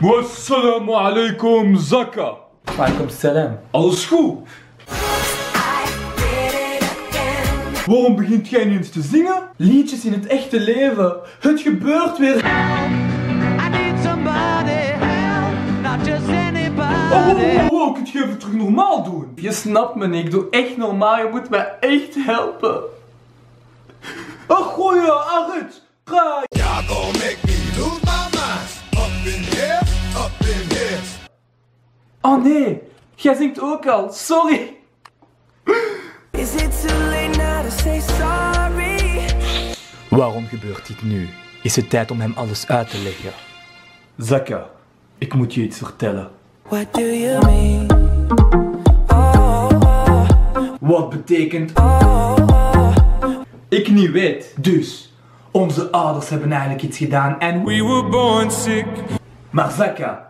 Wassalamu alaikum zakka. Alaikum salam. Alles goed? Waarom begint jij niet eens te zingen? Liedjes in het echte leven. Het gebeurt weer. Help, not just anybody. Oh, oh, oh, oh, kun je even terug normaal doen? Je snapt me niet. Ik doe echt normaal. Je moet mij echt helpen. Oh, goeie, Jij zingt ook al. Sorry. Is it too late now to say sorry? Waarom gebeurt dit nu? Is het tijd om hem alles uit te leggen? Zakka, ik moet je iets vertellen. What do you mean? Oh, oh, Wat betekent oh, oh. ik niet weet? Dus, onze ouders hebben eigenlijk iets gedaan en we... were born sick. Maar Zakka,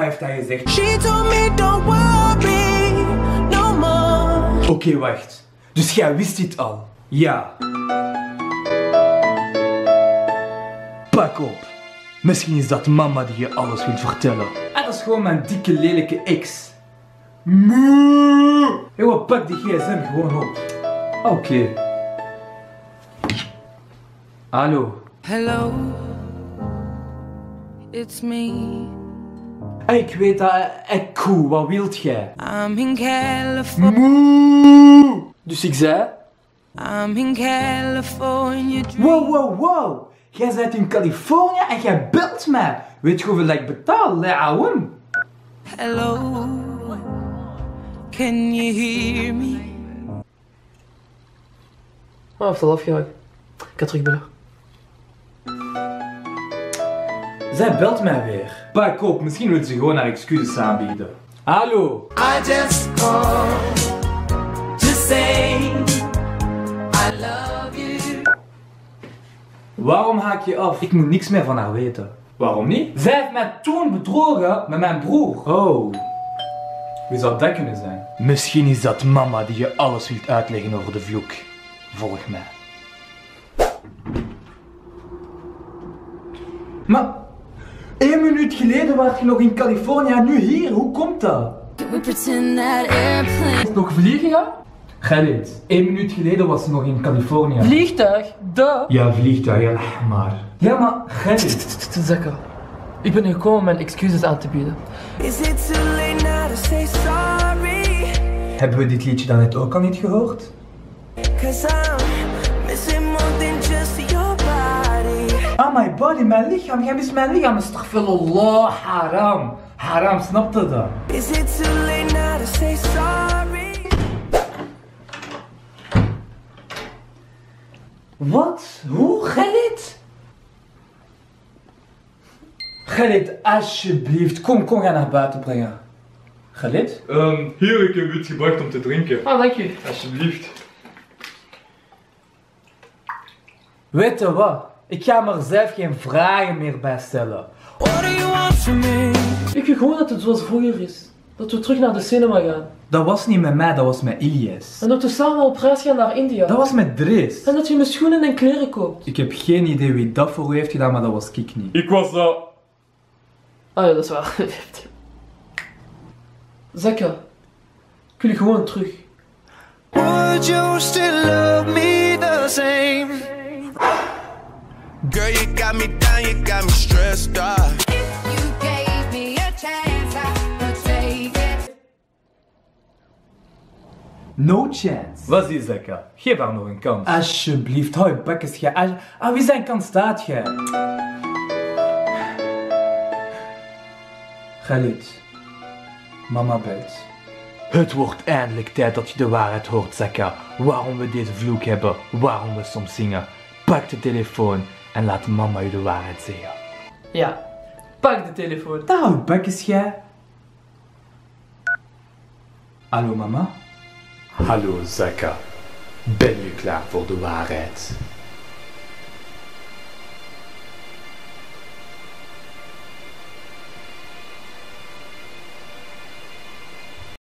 mama heeft dat gezegd. She told me don't worry no more. Oké, wacht. Dus jij wist dit al? Ja. Pak op. Misschien is dat mama die je alles wil vertellen. En dat is gewoon mijn dikke lelijke ex. Moe. Hé, wat pak die gsm gewoon op. Oké. Hallo. Hello, it's me. Ik weet dat. Hey, koe, wat wilt jij? I'm in California. Moe. Dus ik zei... I'm in California. Wow, wow, wow. Jij bent in Californië en jij belt mij. Weet je hoeveel ik betaal, hè, ouwe? Hello, can you hear me? Oh, heeft al afgehaakt. Ik ga terugbellen. Zij belt mij weer. Pak op, misschien wil ze gewoon haar excuses aanbieden. Hallo. I just called to say I love you. Waarom haak je af? Ik moet niks meer van haar weten. Waarom niet? Zij heeft mij toen bedrogen met mijn broer. Oh. Wie zou dat kunnen zijn? Misschien is dat mama die je alles wilt uitleggen over de vloek. Volg mij. Maar, één minuut geleden was je nog in Californië nu hier. Hoe komt dat? Airplane. Nog vliegen, ja? Gerrit, één minuut geleden was ze nog in Californië. Vliegtuig? Duh. Ja, vliegtuig, ja, maar. Ja, maar Gerrit. Zakka. Ik ben gekomen om mijn excuses aan te bieden. Is it too late now to say sorry? Hebben we dit liedje dan net ook al niet gehoord? Body. Ah, my body, mijn lichaam. Jij mist mijn lichaam. Astaghfirullah, haram. Haram, snap je dat? Is it too late now to say sorry? Wat? Hoe, Gerrit? Gerrit, alsjeblieft. Kom, kom, ga naar buiten brengen. Gerrit? Ehm, hier, ik heb iets gebracht om te drinken. Ah, dank je. Alsjeblieft. Weet je wat? Ik ga me er zelf geen vragen meer bij stellen. What do you want from me? Ik wil gewoon dat het zoals vroeger is. Dat we terug naar de cinema gaan. Dat was niet met mij, dat was met Ilias. En dat we samen op reis gaan naar India. Dat was met Drees. En dat je me schoenen en kleren koopt. Ik heb geen idee wie dat voor u heeft gedaan, maar dat was ik niet. Ik was dat. Ah ja, dat is waar. Zakka. Ik wil gewoon terug. Would you still love me the same? Girl, you got me down, you got me stressed out. You gave me a chance, I would take it. No chance. Wat is dat, Geef haar nog een kans. Alsjeblieft, hou je bekjes, jij. Als- Aan wie zijn kant staat jij? Khalid, mama belt. Het wordt eindelijk tijd dat je de waarheid hoort, Zakka. Waarom we deze vloek hebben, waarom we soms zingen. Pak de telefoon en laat mama je de waarheid zeggen. Ja. Pak de telefoon. Daar hou je bekjes, jij. Hallo, mama? Hallo, Zakka. Ben je klaar voor de waarheid?